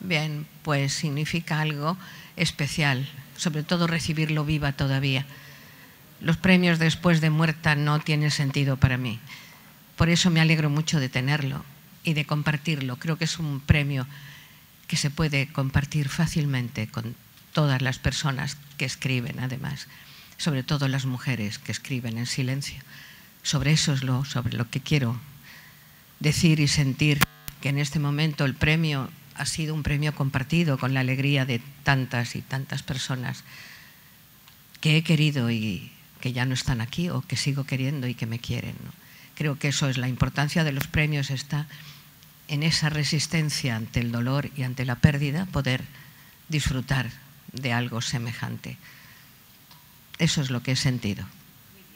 Bien, pues significa algo especial, sobre todo recibirlo viva todavía. Los premios después de muerta no tienen sentido para mí. Por eso me alegro mucho de tenerlo y de compartirlo. Creo que es un premio que se puede compartir fácilmente con todas las personas que escriben, además, sobre todo las mujeres que escriben en silencio. Sobre eso es lo, sobre lo que quiero decir y sentir que en este momento el premio ha sido un premio compartido con la alegría de tantas y tantas personas que he querido y que ya no están aquí o que sigo queriendo y que me quieren. Creo que eso es la importancia de los premios, está en esa resistencia ante el dolor y ante la pérdida, poder disfrutar de algo semejante. Eso es lo que he sentido.